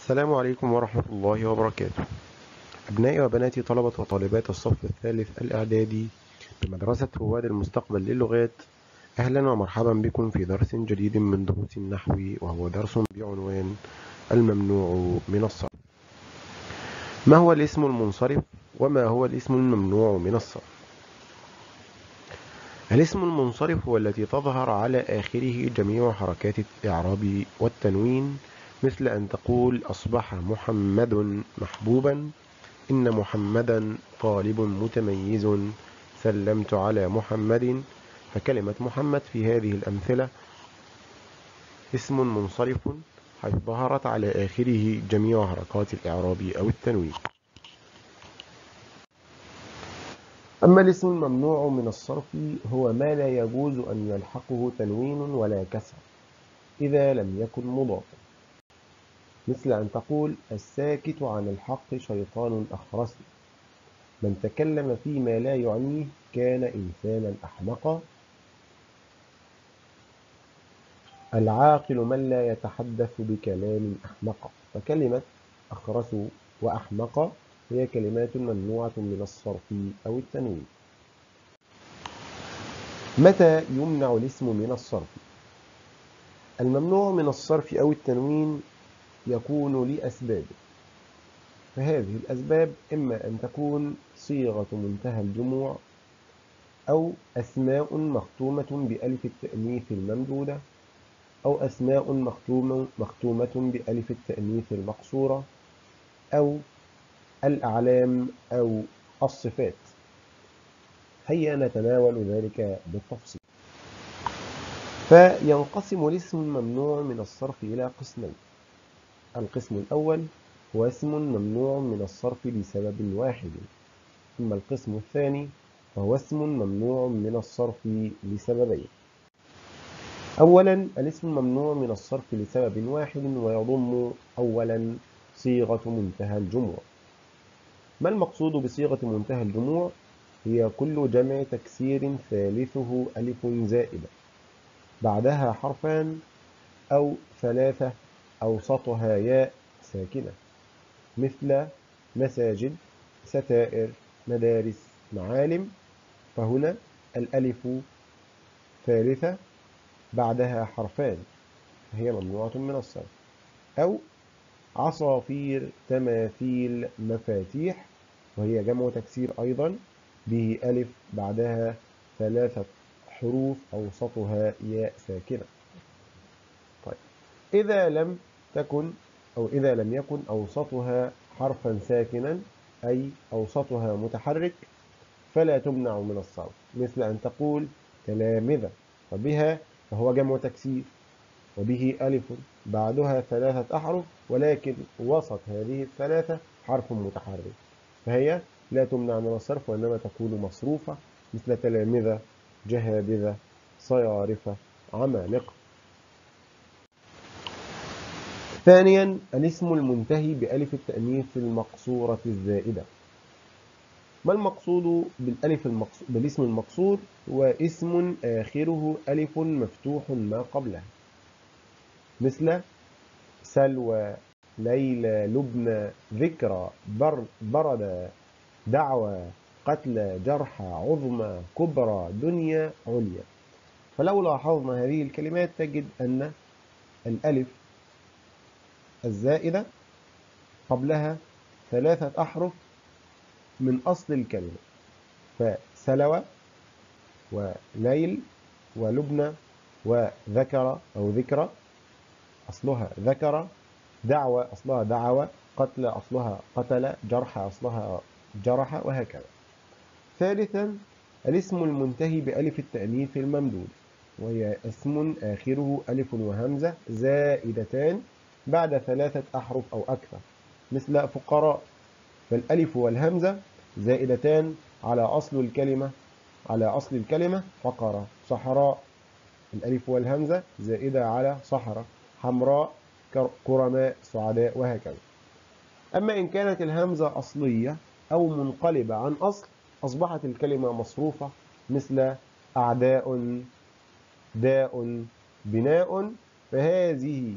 السلام عليكم ورحمة الله وبركاته. أبنائي وبناتي طلبة وطالبات الصف الثالث الإعدادي بمدرسة رواد المستقبل للغات أهلا ومرحبا بكم في درس جديد من دروس النحو وهو درس بعنوان الممنوع من الصرف. ما هو الاسم المنصرف وما هو الاسم الممنوع من الصرف؟ الاسم المنصرف هو الذي تظهر على آخره جميع حركات الإعراب والتنوين مثل أن تقول أصبح محمد محبوبا إن محمدا طالب متميز سلمت على محمد فكلمة محمد في هذه الأمثلة اسم منصرف حيث ظهرت على آخره جميع حركات الإعراب أو التنوين. أما الاسم الممنوع من الصرف هو ما لا يجوز أن يلحقه تنوين ولا كسر إذا لم يكن مضافا. مثل أن تقول الساكت عن الحق شيطان أخرس. من تكلم فيما لا يعنيه كان إنسانا أحمقا. العاقل من لا يتحدث بكلام أحمق. فكلمة أخرس وأحمق هي كلمات ممنوعة من الصرف أو التنوين. متى يمنع الاسم من الصرف؟ الممنوع من الصرف أو التنوين يكون لأسباب. فهذه الأسباب إما أن تكون صيغة منتهى الجموع أو أسماء مختومة بألف التأنيث الممدودة أو أسماء مختومة, مختومة بألف التأنيث المقصورة أو الأعلام أو الصفات. هيا نتناول ذلك بالتفصيل. فينقسم الاسم الممنوع من الصرف إلى قسمين. القسم الأول هو اسم ممنوع من الصرف لسبب واحد ثم القسم الثاني فهو اسم ممنوع من الصرف لسببين أولا الاسم الممنوع من الصرف لسبب واحد ويضم أولا صيغة منتهى الجموع ما المقصود بصيغة منتهى الجموع؟ هي كل جمع تكسير ثالثه ألف زائدة بعدها حرفان أو ثلاثة أوسطها ياء ساكنة مثل مساجد ستائر مدارس معالم. فهنا الألف ثالثة بعدها حرفان فهي ممنوعة من الصرف. أو عصافير تماثيل مفاتيح وهي جمع تكسير أيضا. به ألف بعدها ثلاثة حروف أوسطها ياء ساكنة. طيب إذا لم تكن أو إذا لم يكن أوسطها حرفا ساكنا أي أوسطها متحرك فلا تمنع من الصرف. مثل أن تقول تلامذة وبها فهو جمع تكسير وبه ألف بعدها ثلاثة أحرف ولكن وسط هذه الثلاثة حرف متحرك. فهي لا تمنع من الصرف وإنما تكون مصروفة مثل تلامذة جهابذة صيارفة عمالقة ثانيا الاسم المنتهي بألف التأنيث المقصورة الزائدة. ما المقصود بالألف المقصور بالاسم المقصور؟ هو اسم آخره ألف مفتوح ما قبله. مثل سلوى ليلى لبنى ذكرى بر برد دعوى قتلى جرحى عظمى كبرى دنيا عليا. فلو لاحظنا هذه الكلمات تجد أن الألف الزائدة قبلها ثلاثة أحرف من أصل الكلمة. فسلوى وليل ولبنى وذكر أو ذكرى أصلها ذكر دعوة أصلها دعوة قتل أصلها قتل جرح أصلها جرح وهكذا. ثالثا الاسم المنتهي بألف التأنيث الممدود وهي اسم آخره ألف وهمزة زائدتان بعد ثلاثة أحرف أو أكثر مثل فقراء فالألف والهمزة زائدتان على أصل الكلمة على أصل الكلمة فقرة صحراء الألف والهمزة زائدة على صحراء. حمراء كرماء سعداء وهكذا. أما إن كانت الهمزة أصلية أو منقلبة عن أصل أصبحت الكلمة مصروفة مثل أعداء داء بناء. فهذه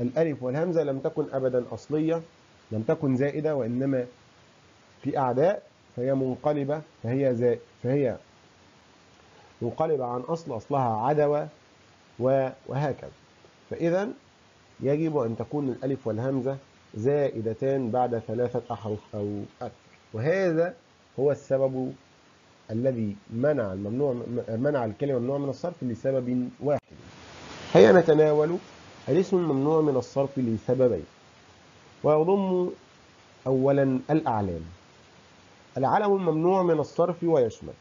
الألف والهمزة لم تكن أبدا أصلية لم تكن زائدة وإنما في أعداء فهي منقلبة فهي زائد فهي منقلبة عن أصل أصلها عدوى وهكذا. فإذا يجب أن تكون الألف والهمزة زائدتان بعد ثلاثة أحرف أو أكثر. وهذا هو السبب الذي منع الممنوع منع الكلمة ممنوع من الصرف لسبب واحد. هيا نتناول الاسم الممنوع من الصرف لسببين ويضم أولا الأعلام. العلم الممنوع من الصرف ويشمل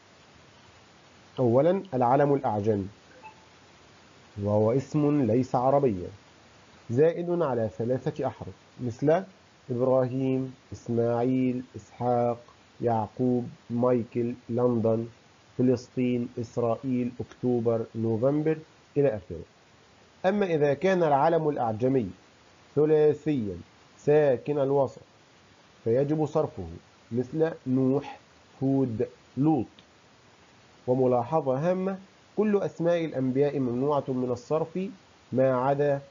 أولا العلم الأعجمي وهو اسم ليس عربيا زائد على ثلاثة أحرف مثل إبراهيم إسماعيل إسحاق يعقوب مايكل لندن فلسطين إسرائيل أكتوبر نوفمبر إلى آخره. أما إذا كان العلم الأعجمي ثلاثيا ساكن الوسط فيجب صرفه مثل نوح هود لوط. وملاحظة هامة كل أسماء الأنبياء ممنوعة من الصرف ما عدا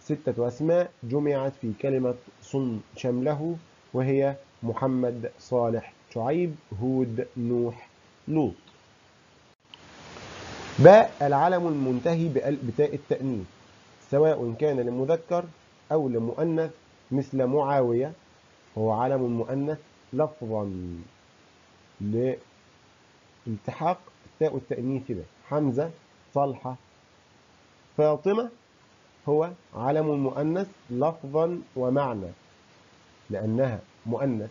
ستة أسماء جمعت في كلمة صن شمله وهي محمد صالح شعيب هود نوح لوط. باء العلم المنتهي بتاء التأنيث سواء كان لمذكر أو لمؤنث مثل معاوية وهو علم مؤنث لفظا لالتحاق تاء التأنيث به. حمزة صلحة فاطمة هو علم مؤنث لفظا ومعنى لأنها مؤنث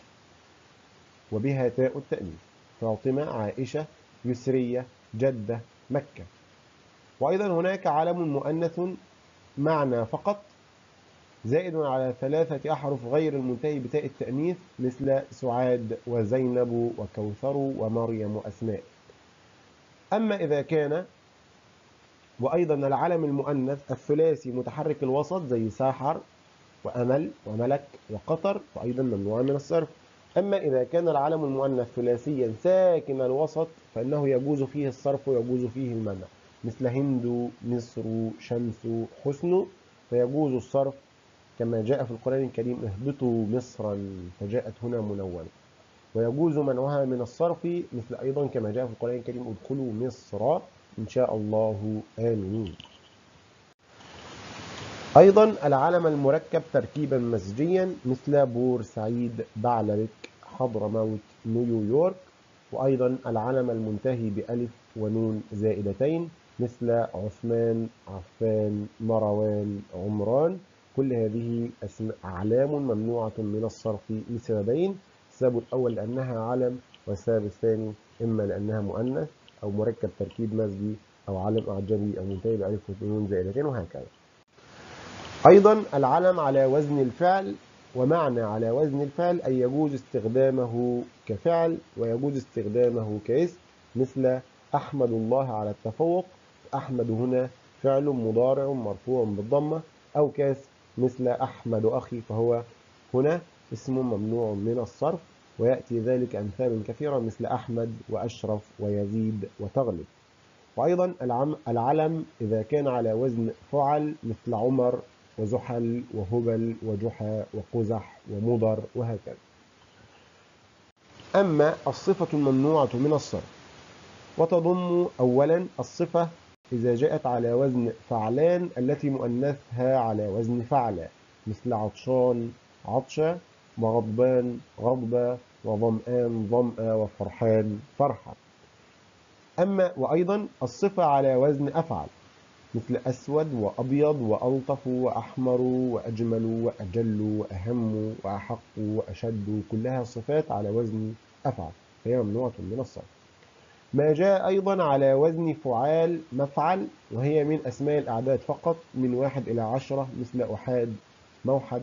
وبها تاء التأنيث. فاطمة عائشة يسرية جدة مكة. وأيضا هناك علم مؤنث معنى فقط زائد على ثلاثة أحرف غير المنتهي بتاء التأنيث مثل سعاد وزينب وكوثر ومريم وأسماء. أما إذا كان وأيضا العلم المؤنث الثلاثي متحرك الوسط زي ساحر وأمل وملك وقطر فأيضا ممنوع من الصرف. أما إذا كان العلم المؤنث ثلاثيا ساكن الوسط فإنه يجوز فيه الصرف ويجوز فيه المنع. مثل هند مصر شمس حسن فيجوز الصرف. كما جاء في القرآن الكريم اهبطوا مصرا فجاءت هنا منونة ويجوز منعها من الصرف مثل أيضا كما جاء في القرآن الكريم ادخلوا مصر. إن شاء الله آمنين. أيضا العلم المركب تركيبا مزجيا مثل بورسعيد بعلبك حضرموت نيويورك وأيضا العلم المنتهي بألف ونون زائدتين مثل عثمان عفان مروان عمران. كل هذه أعلام ممنوعة من الصرف لسببين السبب الأول لأنها علم والسبب الثاني إما لأنها مؤنث أو مركب تركيب مزجي أو علم أعجمي أو منتهي بألف ونون زائدتين وهكذا. أيضا العلم على وزن الفعل ومعنى على وزن الفعل أي يجوز استخدامه كفعل ويجوز استخدامه كاسم مثل أحمد الله على التفوق أحمد هنا فعل مضارع مرفوع بالضمة أو كاسم مثل أحمد أخي فهو هنا اسم ممنوع من الصرف ويأتي ذلك أمثال كثيرة مثل أحمد وأشرف ويزيد وتغلب. وأيضا العلم إذا كان على وزن فعل مثل عمر وزحل وهبل وجحا وقزح ومضر وهكذا. أما الصفة الممنوعة من الصرف وتضم أولا الصفة إذا جاءت على وزن فعلان التي مؤنثها على وزن فعلى مثل عطشان عطشة وغضبان غضبة وظمآن ظمأ وفرحان فرحة. أما وأيضا الصفة على وزن أفعل مثل أسود وأبيض وألطف وأحمر وأجمل وأجل وأهم وأحق وأشد كلها صفات على وزن أفعل. فهي ممنوعة من الصرف. ما جاء أيضا على وزن فعال مفعل وهي من أسماء الأعداد فقط من واحد إلى عشرة مثل أحاد موحد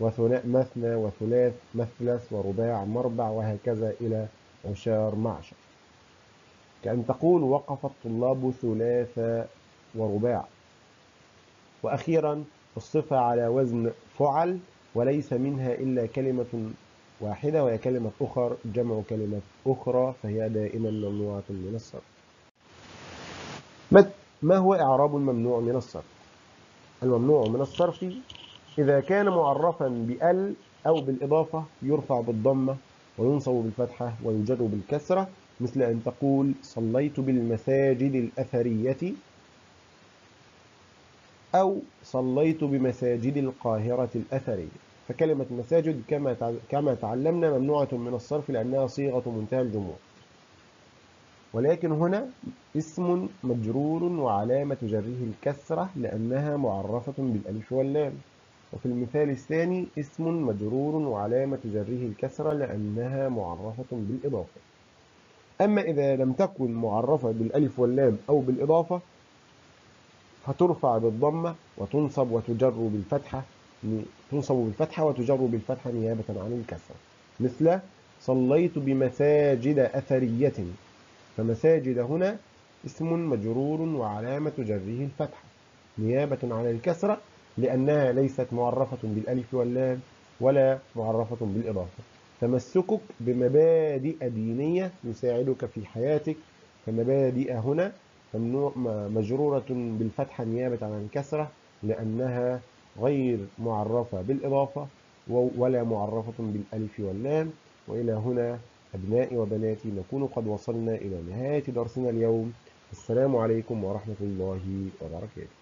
وثناء مثنى وثلاث مثلث ورباع مربع وهكذا إلى عشار معشر. كأن تقول وقف الطلاب ثلاث ورباع. وأخيرا الصفة على وزن فعل وليس منها إلا كلمة واحدة وهي كلمة أخر جمع كلمة أخرى فهي دائما ممنوعة من الصرف. ما هو إعراب الممنوع من الصرف؟ الممنوع من الصرف إذا كان معرفا بأل أو بالإضافة يرفع بالضمة وينصب بالفتحة ويجر بالكسرة مثل أن تقول صليت بالمساجد الأثرية أو صليت بمساجد القاهرة الأثرية. فكلمة مساجد كما كما تعلمنا ممنوعة من الصرف لأنها صيغة منتهى الجموع ولكن هنا اسم مجرور وعلامة جره الكسرة لأنها معرفة بالألف واللام. وفي المثال الثاني اسم مجرور وعلامة جره الكسرة لأنها معرفة بالإضافة. أما إذا لم تكن معرفة بالألف واللام أو بالإضافة فترفع بالضمة وتنصب وتجر بالفتحة تنصب بالفتحة وتجر بالفتحة نيابة عن الكسرة مثل صليت بمساجد أثرية. فمساجد هنا اسم مجرور وعلامة جره الفتحة. نيابة عن الكسرة لأنها ليست معرفة بالألف واللام ولا معرفة بالإضافة. تمسكك بمبادئ دينية يساعدك في حياتك. فمبادئ هنا مجرورة بالفتحة نيابة عن الكسرة لأنها غير معرفة بالإضافة ولا معرفة بالألف واللام. وإلى هنا أبنائي وبناتي نكون قد وصلنا إلى نهاية درسنا اليوم. السلام عليكم ورحمة الله وبركاته.